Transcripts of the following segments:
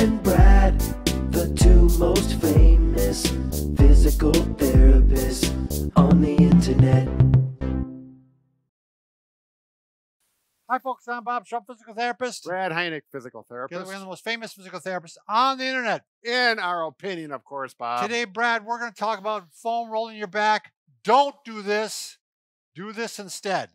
and Brad, the two most famous physical therapists on the internet. Hi, folks. I'm Bob Schrupp, physical therapist. Brad Heineck, physical therapist. We're the most famous physical therapists on the internet. In our opinion, of course, Bob. Today, Brad, we're going to talk about foam rolling your back. Don't do this. Do this instead.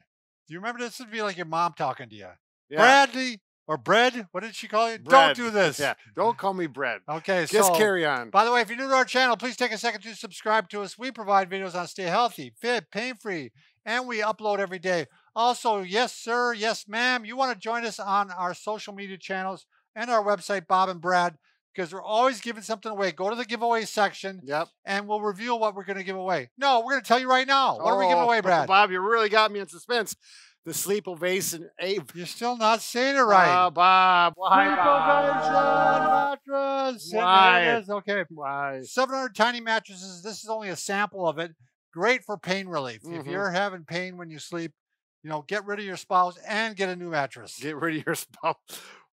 Do you remember this would be like your mom talking to you? Yeah. Bradley or bread? What did she call you? Bread. Don't do this. Yeah, don't call me bread. Okay, Just so carry on. by the way, if you're new to our channel, please take a second to subscribe to us. We provide videos on stay healthy, fit, pain free, and we upload every day. Also, yes, sir, yes, ma'am, you want to join us on our social media channels and our website, Bob and Brad, because we're always giving something away. Go to the giveaway section Yep. and we'll reveal what we're going to give away. No, we're going to tell you right now. What are we giving Oh, away, Brad? Bob, you really got me in suspense. The SleepOvation. Hey, You're still not saying it right. Uh, Bob. Why, Sleep Bob? ovation mattress. Why? is. Okay. Why? 700 tiny mattresses. This is only a sample of it. Great for pain relief. If Mhm. you're having pain when you sleep, you know, get rid of your spouse and get a new mattress. Get rid of your spouse.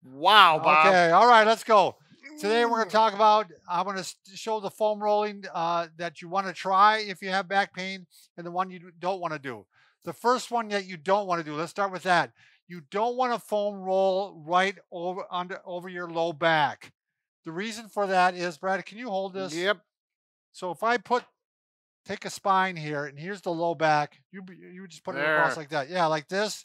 Wow, Bob. Okay, all right, let's go. Today we're going to talk about. I'm going to show the foam rolling uh, that you want to try if you have back pain, and the one you don't want to do. The first one that you don't want to do. Let's start with that. You don't want to foam roll right over under over your low back. The reason for that is, Brad, can you hold this? Yep. So if I put, take a spine here, and here's the low back, you you just put it across like that. Yeah, like this.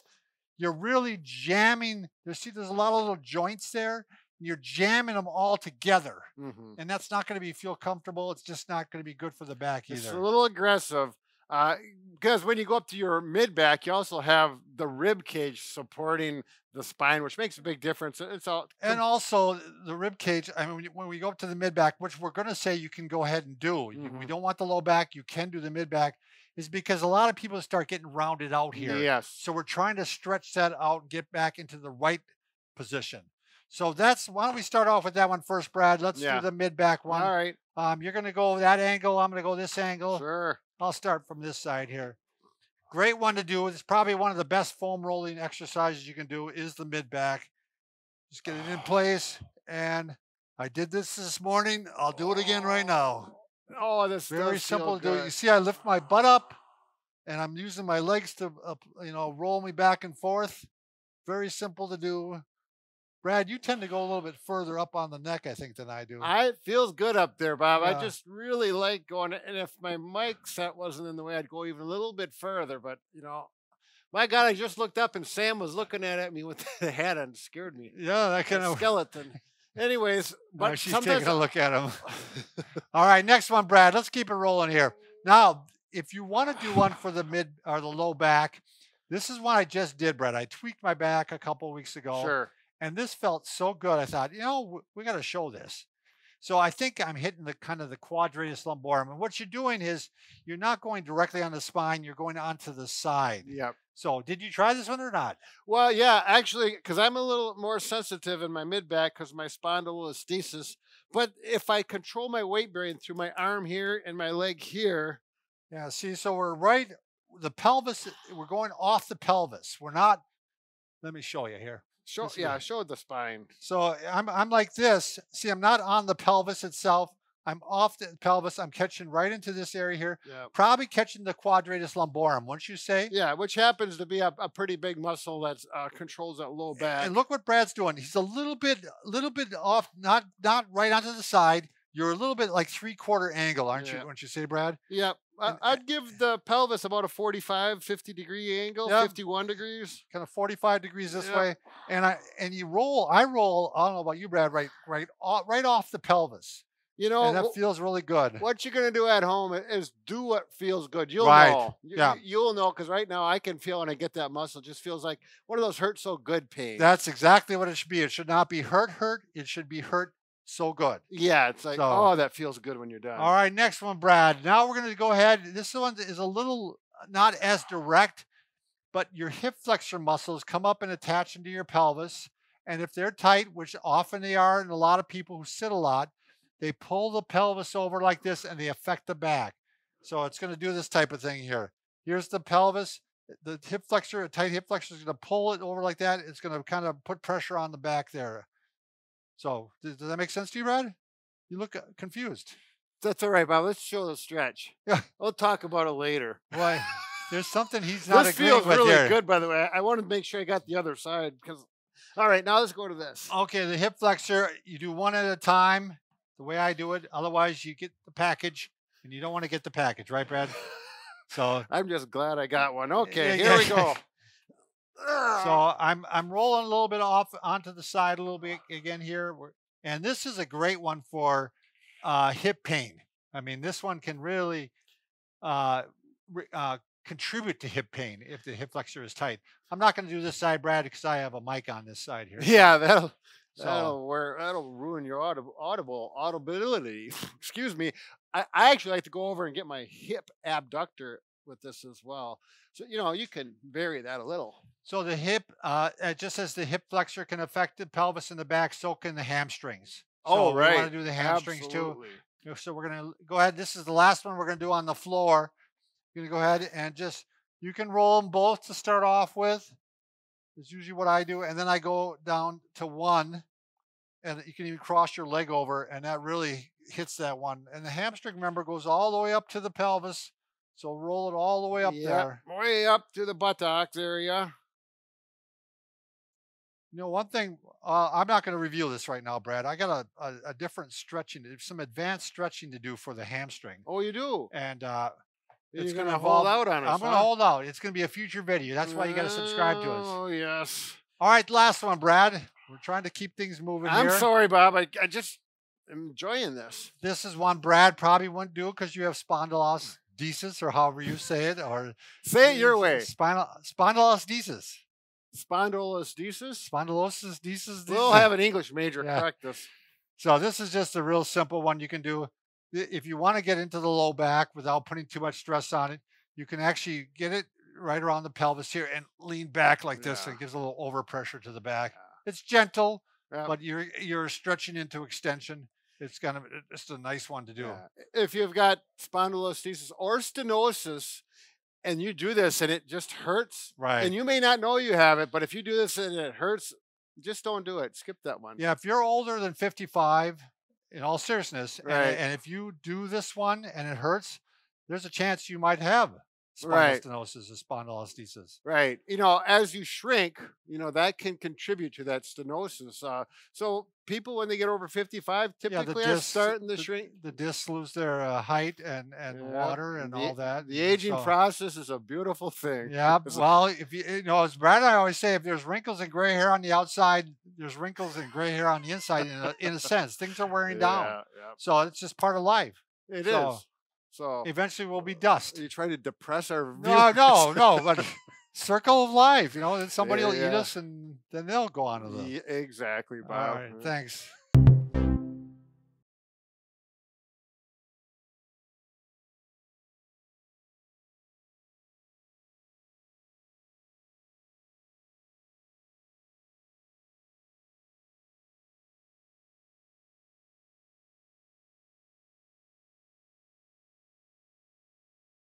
You're really jamming. You see, there's a lot of little joints there. And you're jamming them all together, hmm and that's not going to be feel comfortable. It's just not going to be good for the back either. It's a little aggressive. Uh, because when you go up to your mid back, you also have the rib cage supporting the spine, which makes a big difference. It's all and also the rib cage. I mean, when we go up to the mid back, which we're going to say you can go ahead and do. you- We Mhm. don't want the low back. You can do the mid back, is because a lot of people start getting rounded out here. yes. So we're trying to stretch that out and get back into the right position. So that's why don't we start off with that one first, Brad? Let's Yeah. do the mid back one. All right. Um, you're going to go that angle. I'm going to go this angle. Sure. I'll start from this side here. Great one to do. It's probably one of the best foam rolling exercises you can do is the mid back. Just get it in place. And I did this this morning. I'll do it again right now. Oh, this Very simple to do. You see, I lift my butt up, and I'm using my legs to, uh, you know, roll me back and forth. Very simple to do. Brad, you tend to go a little bit further up on the neck, I think, than I do. I it feels good up there, Bob. Yeah. I just really like going. And if my mic set wasn't in the way, I'd go even a little bit further. But you know, my God, I just looked up and Sam was looking at, at me with the hat on. Scared me. yeah, that That kind of. skeleton. Anyways, But but she's sometimes taking a look at him. All right, next one, Brad. Let's keep it rolling here. Now, if you want to do one for the mid or the low back, this is one I just did, Brad. I tweaked my back a couple weeks ago. sure. And this felt so good. I thought, you know, we got to show this. So I think I'm hitting the kind of the quadratus lumborum. And what you're doing is you're not going directly on the spine, you're going onto the side. Yep. So did you try this one or not? Well, yeah, actually, because I'm a little more sensitive in my mid back because my spondylolisthesis. But if I control my weight bearing through my arm here and my leg here, Yeah, see, so we're right, the pelvis, we're going off the pelvis. We're not, let me show you here. Show yeah, way. show the spine. So I'm, I'm like this. See, I'm not on the pelvis itself. I'm off the pelvis. I'm catching right into this area here, Yeah. probably catching the quadratus lumborum, wouldn't you say? Yeah, which happens to be a, a pretty big muscle that uh, controls that low back. And look what Brad's doing. He's a little bit, little bit off, not not right onto the side. You're a little bit like three quarter angle, aren't Yeah. you? Wouldn't you say, Brad? and- I'd give the pelvis about a 45, 50 degree angle, Yeah. 51 degrees. Kind of 45 degrees this Yeah. way, and I and you roll. I roll. I don't know about you, Brad. Right, right, o- right off the pelvis, You know, and that feels really good. what you're gonna do at home is do what feels good. You'll Right, know. You, yeah. you- You'll know because right now I can feel when I get that muscle, just feels like one of those hurt so good pains. That's exactly what it should be. It should not be hurt, hurt. It should be hurt so good. yeah, it's like So- oh, that feels good when you're done. All right, next one, Brad. Now we're going to go ahead. This one is a little uh, not as direct, but your hip flexor muscles come up and attach into your pelvis. And if they're tight, which often they are, in a lot of people who sit a lot, they pull the pelvis over like this and they affect the back. So it's going to do this type of thing here. Here's the pelvis. The hip flexor, a tight hip flexor is going to pull it over like that. It's going to kind of put pressure on the back there. So does, does that make sense to you, Brad? You look uh, confused. That's all right, Bob. Let's show the stretch. Yeah. We'll talk about it later. Why? There's something he's not this agreeing feels really good, by the way. I want to make sure I got the other side because. All right, now let's go to this. Okay, the hip flexor, you do one at a time, the way I do it. Otherwise, you get the package, and you don't want to get the package, right, Brad? So, I'm just glad I got one. Okay, yeah, here we go. So I'm I'm rolling a little bit off onto the side a little bit again here, and this is a great one for uh, hip pain. I mean, this one can really uh, uh, contribute to hip pain if the hip flexor is tight. I'm not going to do this side, Brad, because I have a mic on this side here. yeah, that'll So- that'll wear, that'll ruin your audible, audible audibility. Excuse me. I, I actually like to go over and get my hip abductor with this as well. So you know you can vary that a little. So the hip, uh, just as the hip flexor can affect the pelvis and the back, so can the hamstrings. Oh, so We right. want to do the hamstrings Absolutely. too. So we're gonna go ahead. This is the last one we're gonna do on the floor. You're gonna go ahead and just you can roll them both to start off with. It's usually what I do, and then I go down to one, and you can even cross your leg over, and that really hits that one. And the hamstring, remember, goes all the way up to the pelvis. So roll it all the way up Yep, there. way up to the buttocks area. You know, one thing, uh, I'm not going to reveal this right now, Brad. I got a, a, a different stretching, some advanced stretching to do for the hamstring. Oh, you do. And uh, it's gonna, gonna hold out on us. I'm going to huh? hold out. It's going to be a future video. That's why you got to subscribe to us. Oh yes. All right, last one, Brad. We're trying to keep things moving I'm here. sorry, Bob. I, I just am enjoying this. This is one Brad probably wouldn't do because you have spondylolisthesis or however you say it, or Say it your way. Spinal spondylolisthesis. Spondylolisthesis. Spondylolisthesis. We'll have an English major Yeah. correct this. So this is just a real simple one you can do. If you want to get into the low back without putting too much stress on it, you can actually get it right around the pelvis here and lean back like this. Yeah. It gives a little overpressure to the back. It's gentle, Yeah. but you're you're stretching into extension. It's kind of it's a nice one to do. Yeah. If you've got spondylolisthesis or stenosis, and you do this and it just hurts, Right. and you may not know you have it, but if you do this and it hurts, just don't do it. Skip that one. Yeah, if you're older than 55, in all seriousness, and, Right. and if you do this one and it hurts, there's a chance you might have spinal Right. stenosis or spondylolisthesis. Right. You know, as you shrink, you know, that can contribute to that stenosis. Uh, so people, when they get over 55, Yeah, typically are discs- starting to the, shrink. The discs lose their uh, height and, and Yeah, water and the, all that. The aging so- process is a beautiful thing. Yeah, well, if you, you know, as Brad and I always say, if there's wrinkles and gray hair on the outside, there's wrinkles and gray hair on the inside. In a, in a sense, things are wearing down. Yeah, yeah. So it's just part of life. It is. So, Eventually, we'll be dust. you try to depress our No, no, no. But circle of life, you know. Then somebody Yeah, will eat us, and then they'll go on to the. Ye- exactly, Bob. right, mm. thanks.